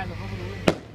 看着不适的